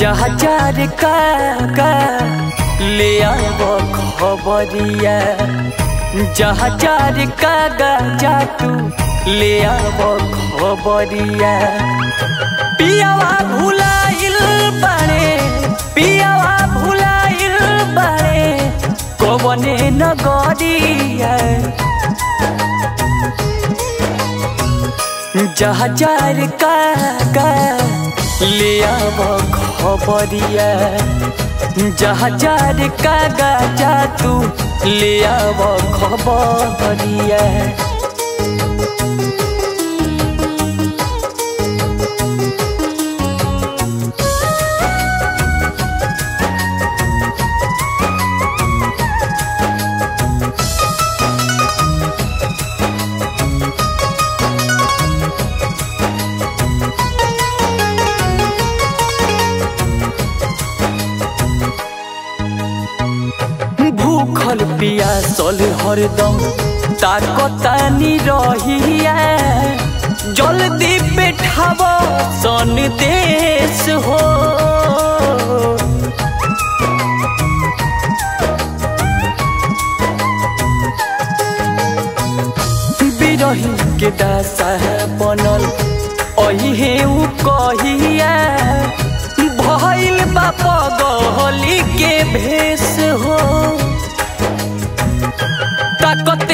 जहाजार का ले आब खबरिया। जहाजार का गा जा तू ले आब खबरिया। पियावा भुलाइल बारे पियावा भुलाइल बारे कवने नगरिया जहाजार का का ले आव खबरिया। जहाजार का गा तू ले खबरिया। भूखल पियासल हरदम ताकतानी रहिया जल्दी बैठाब, सन देश हो। बिरही के दासा बनल अहे कहिया। भइल बाप गहली के भेष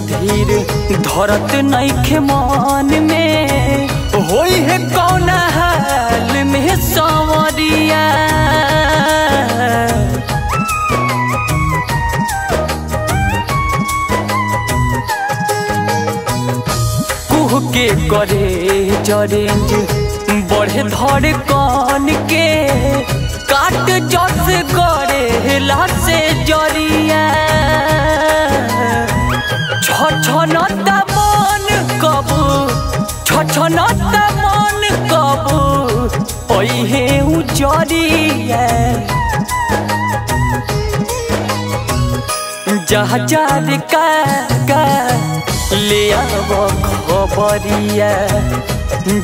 धीर धरत नैखे मन में। होई है कौन हाल में संवरिया? कुह के करे जरेंज बढ़े धर कौन के? काट जस करे, लासे ज़रिया। जहाजार का ले आवो खबरिया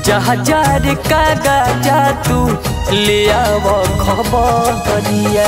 जहाजार का गजा तू ले आवो खबरिया